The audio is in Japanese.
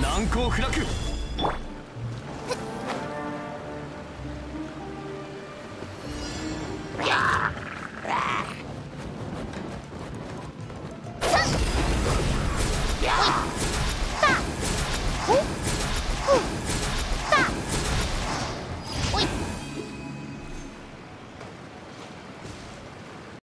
難攻不落。や